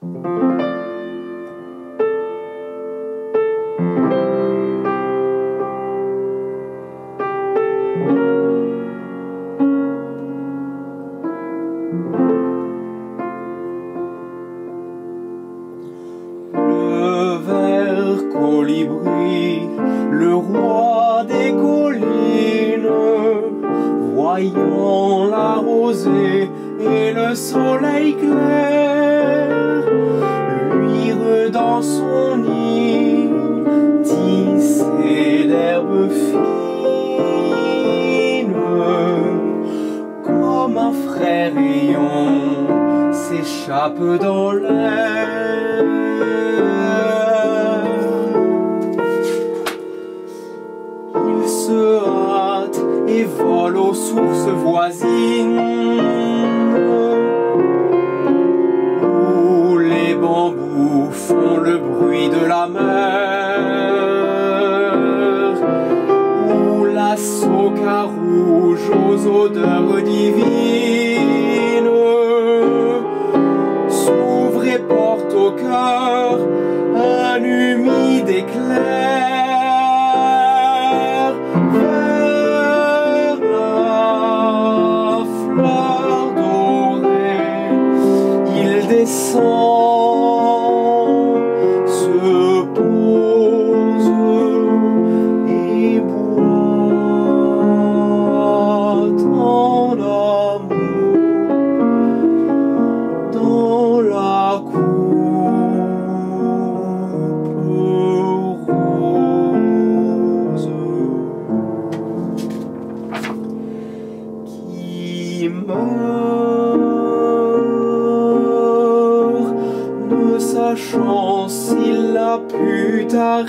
Le vert colibri, le roi des collines, voyant la rosée et le soleil clair, luire dans son nid, tisser l'herbe fine, comme un frère ayant s'échappe dans l'air. Vole aux sources voisines où les bambous font le bruit de la mer, où la soca rouge aux odeurs divines s'ouvre et porte au cœur un humide éclair. Descend, se pose et boit amour dans la coupe rose ne sachant s'il a pu tarir.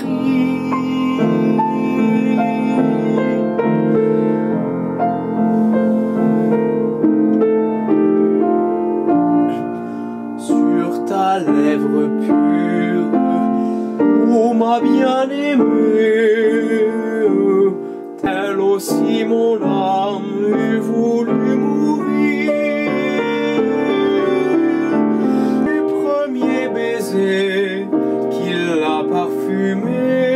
sur ta lèvre pure, ô ma bien-aimée, telle aussi mon âme parfumé,